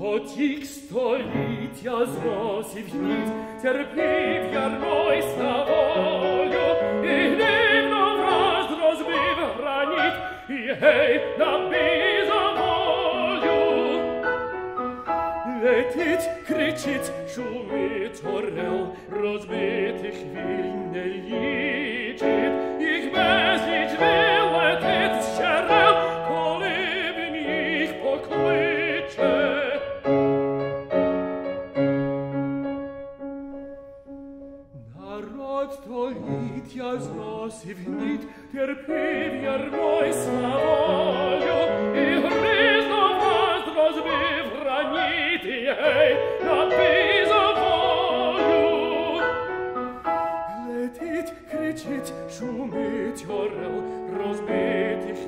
Хотик століть я зносив гніть, терпів я рой волю, і гнівно враз розбив граніт, і гей, набий за волю. Летить, кричить, шумить орел, розбитих вільне не лічить, ad tolitias nosiv nit terpevi armoi slavoio e resto vastros befraniti ei da peso volio letit crecit shumit orel rosbetich